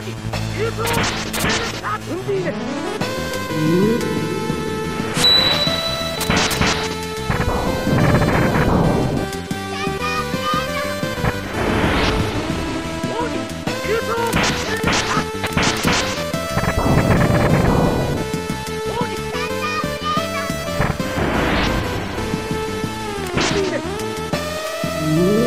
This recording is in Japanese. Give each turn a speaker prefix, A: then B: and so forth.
A: に融通をあっうんいいですうん